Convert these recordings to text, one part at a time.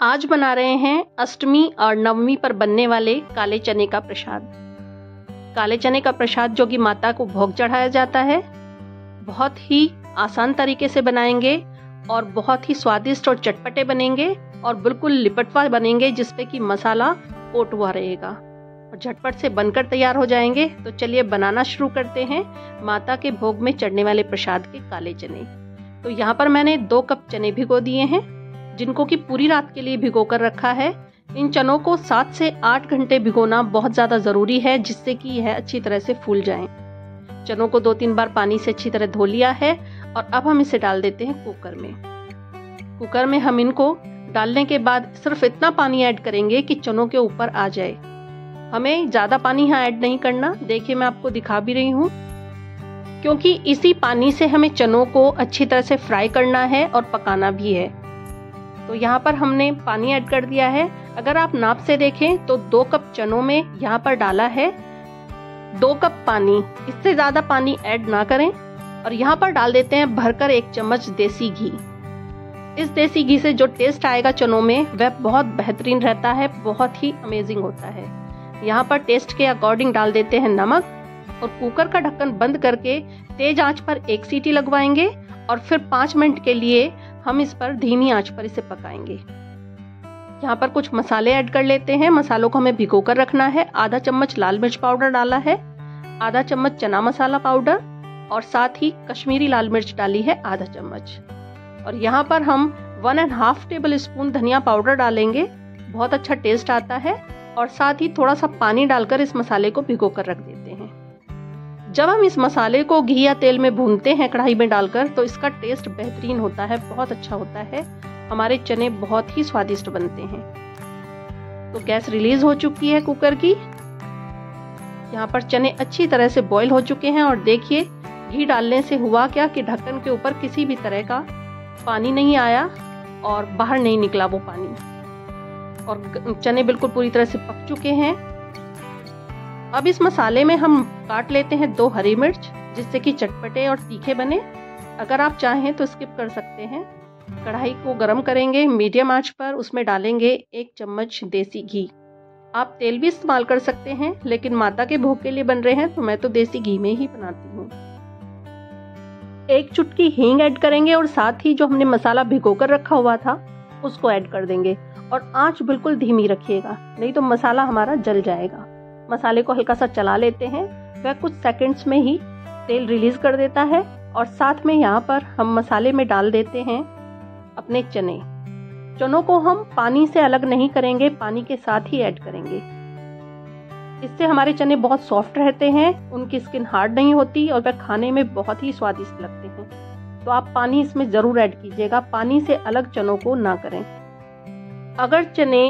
आज बना रहे हैं अष्टमी और नवमी पर बनने वाले काले चने का प्रसाद। काले चने का प्रसाद जो कि माता को भोग चढ़ाया जाता है, बहुत ही आसान तरीके से बनाएँगे और बहुत ही स्वादिष्ट और चटपटे बनेंगे और बिल्कुल लिपटवा बनेंगे, जिसपे कि मसाला कोट हुआ रहेगा। और झटपट से बनकर तैयार हो जाएँगे। तो चलिए बनाना शुरू करते हैं माता के भोग में चढ़ने वाले प्रसाद के काले चने। तो यहाँ पर मैंने दो कप चने भिगो दिए हैं। जिनको कि पूरी रात के लिए भिगो कर रखा है। इन चनों को सात से आठ घंटे भिगोना बहुत ज़्यादा ज़रूरी है, जिससे कि यह अच्छी तरह से फूल जाएँ। चनों को दो तीन बार पानी से अच्छी तरह धो लिया है और अब हम इसे डाल देते हैं कुकर में। कुकर में हम इनको डालने के बाद सिर्फ़ इतना पानी ऐड करेंगे कि चनों के ऊपर आ जाए। हमें ज़्यादा पानी यहाँ ऐड नहीं करना, देखिए मैं आपको दिखा भी रही हूँ। क्योंकि इसी पानी से हमें चनों को अच्छी तरह से फ्राई करना है और पकाना भी है। तो यहाँ पर हमने पानी ऐड कर दिया है। अगर आप नाप से देखें तो दो कप चनों में यहाँ पर डाला है दो कप पानी। इससे ज़्यादा पानी ऐड ना करें और यहाँ पर डाल देते हैं भरकर एक चम्मच देसी घी। इस देसी घी से जो टेस्ट आएगा चनों में, वह बहुत बेहतरीन रहता है, बहुत ही अमेजिंग होता है। यहाँ पर टेस्ट के अकॉर्डिंग डाल देते हैं नमक और कुकर का ढक्कन बंद करके तेज आँच पर एक सीटी लगवाएँगे और फिर पाँच मिनट के लिए हम इस पर धीमी आँच पर इसे पकाएँगे। यहाँ पर कुछ मसाले ऐड कर लेते हैं। मसालों को हमें भिगो कर रखना है। आधा चम्मच लाल मिर्च पाउडर डाला है। आधा चम्मच चना मसाला पाउडर और साथ ही कश्मीरी लाल मिर्च डाली है आधा चम्मच। और यहाँ पर हम one and half tablespoon धनिया पाउडर डालेंगे। बहुत अच्छा टेस्ट आता है। और साथ ही थोड़ा सा पानी डालकर इस मसाले को भिगो कर रख हैं। जब हम इस मसाले को घी या तेल में भूनते हैं कढ़ाई में डालकर तो इसका टेस्ट बेहतरीन होता है, बहुत अच्छा होता है। हमारे चने बहुत ही स्वादिष्ट बनते हैं। तो गैस रिलीज़ हो चुकी है कुकर की। यहाँ पर चने अच्छी तरह से बॉईल हो चुके हैं और देखिए, घी डालने से हुआ क्या कि ढक्कन के ऊपर किसी भी तरह का पानी नहीं आया और बाहर नहीं निकला वो पानी। और चने बिल्कुल पूरी तरह से पक चुके हैं। अब इस मसाले में हम काट लेते हैं दो हरी मिर्च, जिससे कि चटपटे और तीखे बने। अगर आप चाहें तो स्किप कर सकते हैं। कढ़ाई को गरम करेंगे, मीडियम आँच पर उसमें डालेंगे एक चम्मच देसी घी। आप तेल भी इस्तेमाल कर सकते हैं, लेकिन माता के भोग के लिए बन रहे हैं तो मैं तो देसी घी में ही बनाती हूँ। एक चुटकी हींग ऐड करेंगे और साथ ही जो हमने मसाला भिगो कर रखा हुआ था, उसको ऐड कर देंगे। और आँच बिल्कुल धीमी रखिएगा, नहीं तो मसाला हमारा जल जाएगा। मसाले को हल्का सा चला लेते हैं। वह कुछ सेकंड्स में ही तेल रिलीज़ कर देता है और साथ में यहाँ पर हम मसाले में डाल देते हैं अपने चने। चनों को हम पानी से अलग नहीं करेंगे, पानी के साथ ही ऐड करेंगे। इससे हमारे चने बहुत सॉफ्ट रहते हैं, उनकी स्किन हार्ड नहीं होती और वह खाने में बहुत ही स्वादिष्ट लगते हैं। तो आप पानी इसमें ज़रूर ऐड कीजिएगा, पानी से अलग चनों को ना करें। अगर चने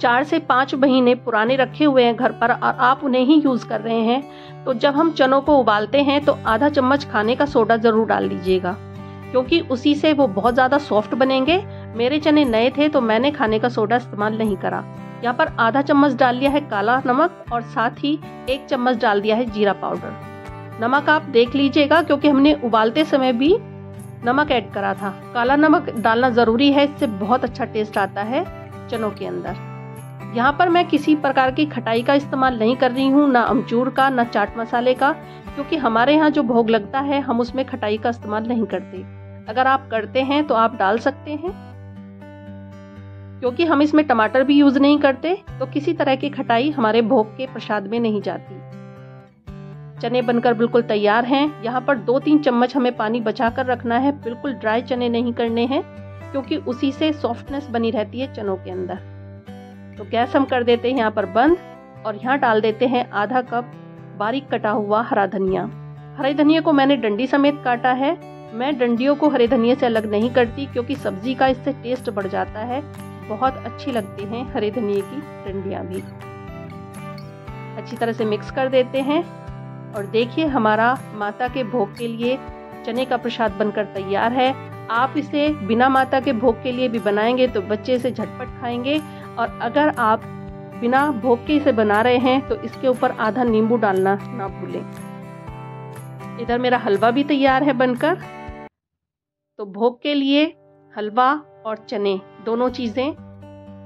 चार से पाँच महीने पुराने रखे हुए हैं घर पर और आप उन्हें ही यूज़ कर रहे हैं। तो जब हम चनों को उबालते हैं तो आधा चम्मच खाने का सोडा ज़रूर डाल दीजिएगा क्योंकि उसी से वो बहुत ज़्यादा सॉफ्ट बनेंगे। मेरे चने नए थे तो मैंने खाने का सोडा इस्तेमाल नहीं करा। यहाँ पर आधा चम्मच डाल लिया है काला नमक और साथ ही एक चम्मच डाल दिया है जीरा पाउडर। नमक आप देख लीजिएगा, क्योंकि हमने उबालते समय भी नमक ऐड करा था। काला नमक डालना ज़रूरी है, इससे बहुत अच्छा टेस्ट आता है चनों के अंदर। यहाँ पर मैं किसी प्रकार की खटाई का इस्तेमाल नहीं कर रही हूँ, ना अमचूर का, ना चाट मसाले का, क्योंकि हमारे यहाँ जो भोग लगता है, हम उसमें खटाई का इस्तेमाल नहीं करते। अगर आप करते हैं तो आप डाल सकते हैं। क्योंकि हम इसमें टमाटर भी यूज़ नहीं करते तो किसी तरह की खटाई हमारे भोग के प्रसाद में नहीं जाती। चने बनकर बिल्कुल तैयार हैं। यहाँ पर दो तीन चम्मच हमें पानी बचा कर रखना है। बिल्कुल ड्राई चने नहीं करने हैं, क्योंकि उसी से सॉफ्टनेस बनी रहती है चनों के अंदर। तो गैस हम कर देते हैं यहाँ पर बंद और यहाँ डाल देते हैं आधा कप बारीक कटा हुआ हरा धनिया। हरे धनिया को मैंने डंडी समेत काटा है। मैं डंडियों को हरे धनिया से अलग नहीं करती क्योंकि सब्ज़ी का इससे टेस्ट बढ़ जाता है। बहुत अच्छी लगती हैं हरे धनिया की डंडियाँ भी। अच्छी तरह से मिक्स कर देते हैं और देखिए हमारा माता के भोग के लिए चने का प्रसाद बनकर तैयार है। आप इसे बिना माता के भोग के लिए भी बनाएँगे तो बच्चे इसे झटपट खाएँगे। और अगर आप बिना भोग के इसे बना रहे हैं तो इसके ऊपर आधा नींबू डालना ना भूलें। इधर मेरा हलवा भी तैयार है बनकर। तो भोग के लिए हलवा और चने, दोनों चीज़ें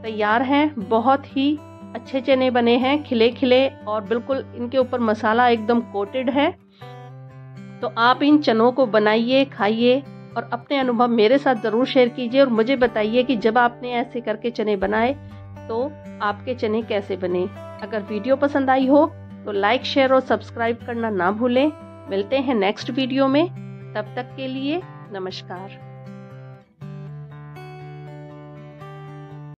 तैयार हैं। बहुत ही अच्छे चने बने हैं खिले खिले और बिल्कुल इनके ऊपर मसाला एकदम कोटेड है। तो आप इन चनों को बनाइए, खाइए। और अपने अनुभव मेरे साथ ज़रूर शेयर कीजिए और मुझे बताइए कि जब आपने ऐसे करके चने बनाए तो आपके चने कैसे बने। अगर वीडियो पसंद आई हो तो लाइक शेयर और सब्सक्राइब करना ना भूलें। मिलते हैं नेक्स्ट वीडियो में। तब तक के लिए नमस्कार।